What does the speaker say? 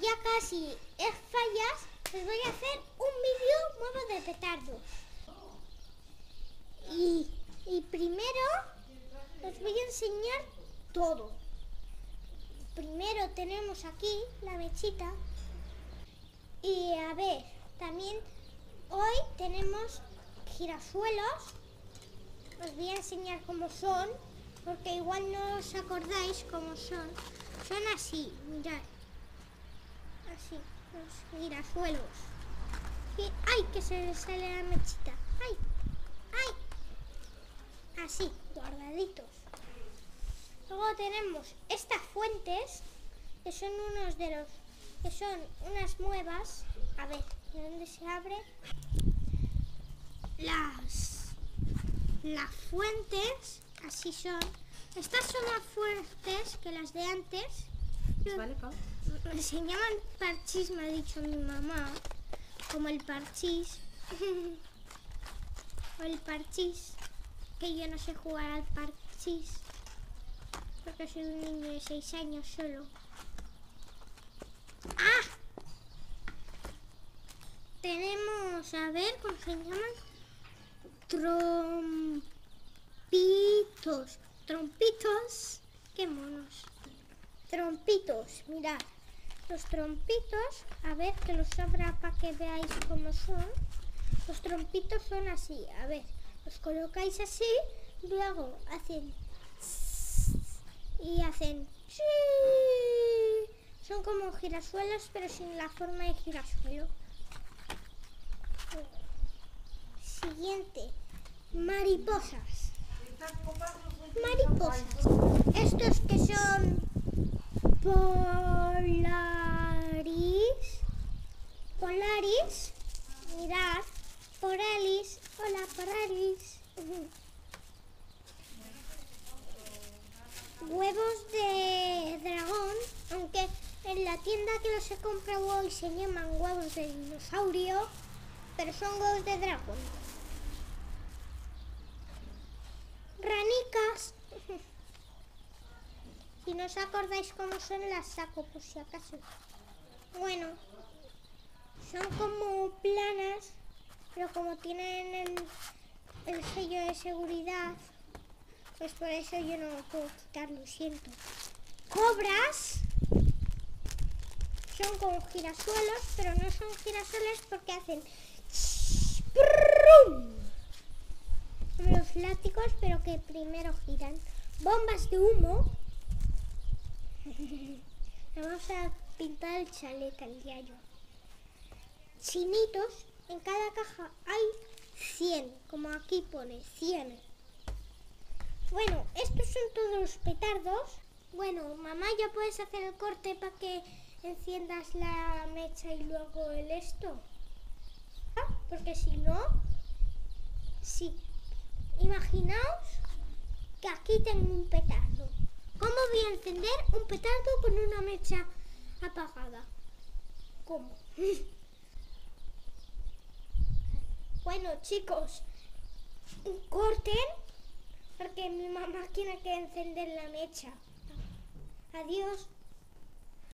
ya casi es fallas, les voy a hacer un vídeo nuevo de petardos. Y, y primero os voy a enseñar todo. Primero tenemos aquí la mechita. Y a ver, también hoy tenemos girasuelos. Os voy a enseñar cómo son, porque igual no os acordáis cómo son. Son así, mirad. Así, los girasuelos. Y, ¡Ay, que se le sale la mechita! ¡Ay! ¡Ay! Así, guardaditos. Luego tenemos estas fuentes, que son unos de los... que son unas nuevas. A ver, ¿de dónde se abre? Las... Las fuentes, así son. Estas son más fuertes que las de antes. Vale, Pau. Se llaman parchís, me ha dicho mi mamá. Como el parchís. o el parchís. Que yo no sé jugar al parchís. Porque soy un niño de 6 años solo. ¡Ah! Tenemos, a ver, ¿cómo se llaman? Trompitos. Trompitos. ¡Qué monos! Trompitos, mirad. Los trompitos, a ver que los abra para que veáis cómo son. Los trompitos son así, a ver, los colocáis así, luego hacen y hacen son como girasuelos pero sin la forma de girasuelo. Siguiente, mariposas. Mariposas. Estos que son Polaris. Polaris. Mirad. Polaris. Hola, Polaris. Huevos de dragón. Aunque en la tienda que los he comprado hoy se llaman huevos de dinosaurio. Pero son huevos de dragón. Ranicas. Si no os acordáis cómo son, las saco por si acaso. Bueno, son como planas, pero como tienen el, el sello de seguridad, pues por eso yo no lo puedo quitar, lo siento. Cobras son como girasuelos, pero no son girasuelos porque hacen los látigos, pero que primero giran. Bombas de humo Vamos a pintar el chaleco al diario. Chinitos, en cada caja hay 100, como aquí pone, 100. Bueno, estos son todos los petardos. Bueno, mamá, ya puedes hacer el corte para que enciendas la mecha y luego el esto. ¿Ah? Porque si no, si imaginaos que aquí tengo un petardo. ¿Cómo voy a encender un petardo con una mecha apagada? ¿Cómo? bueno, chicos, corten porque mi mamá tiene que encender la mecha. Adiós.